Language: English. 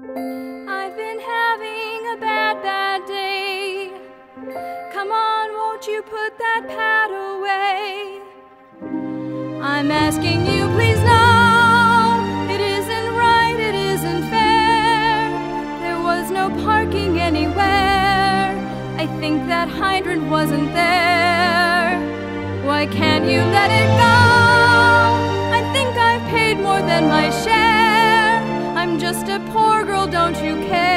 I've been having a bad, bad day. Come on, won't you put that pad away? I'm asking you, please, no. It isn't right, it isn't fair. There was no parking anywhere. I think that hydrant wasn't there. Why can't you let it go? A poor girl, don't you care?